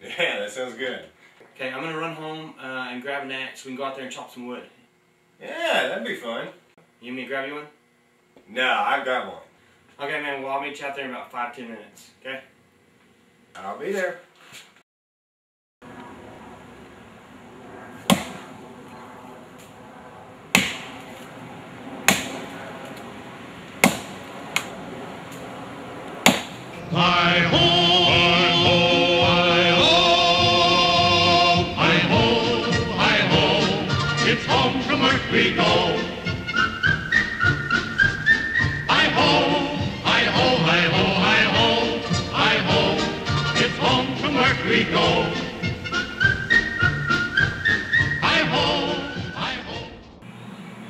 Yeah, that sounds good. Okay, I'm gonna run home uh, and grab an axe. We can go out there and chop some wood. Yeah, that'd be fun. You need me to grab you one? No, I've got one. Okay, man. Well, I'll meet you out there in about five, ten minutes. Okay. I'll be there. Hi ho,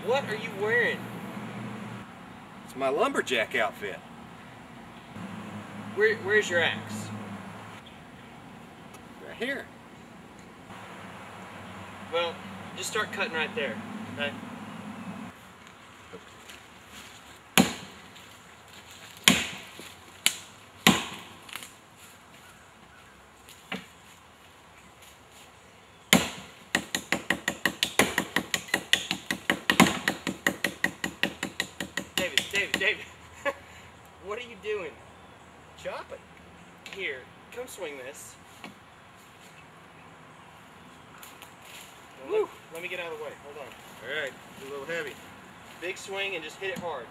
What are you wearing? It's my lumberjack outfit. Where, where's your axe? Right here. Well, just start cutting right there. Okay. Doing? Chopping. Here, come swing this. Let, let me get out of the way. Hold on. All right, a little heavy. Big swing and just hit it hard.